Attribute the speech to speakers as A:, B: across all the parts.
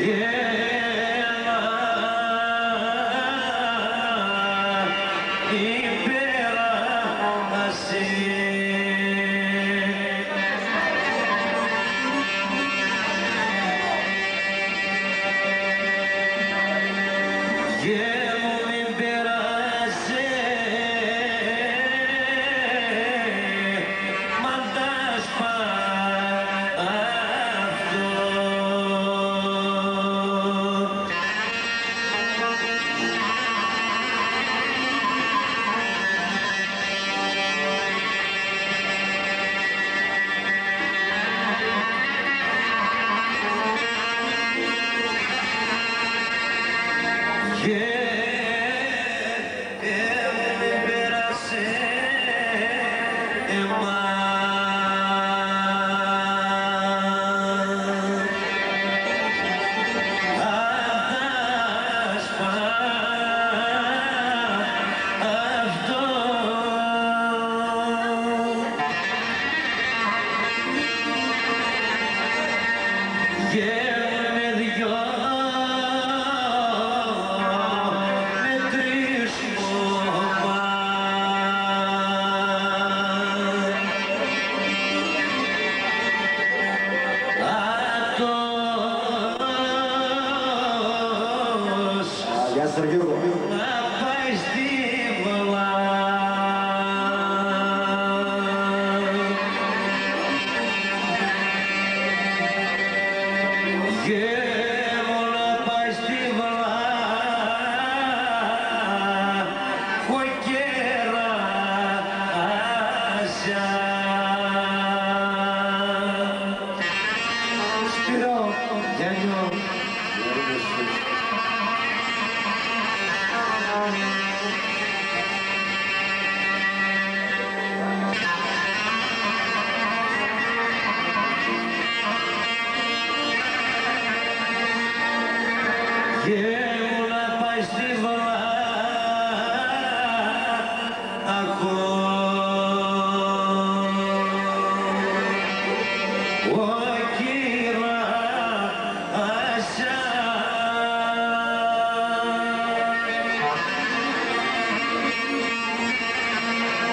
A: Yeah. Shiro, Daniel,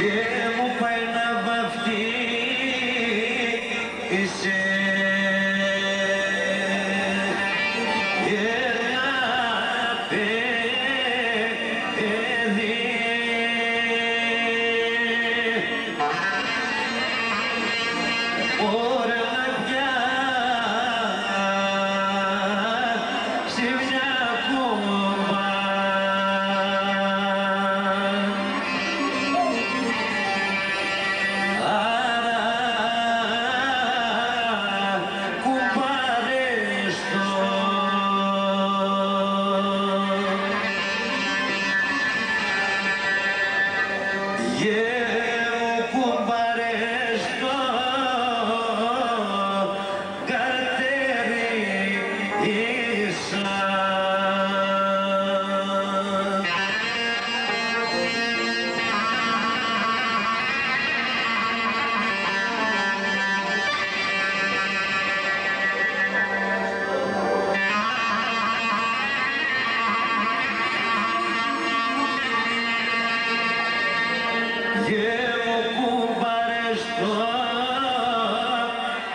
A: Yeah,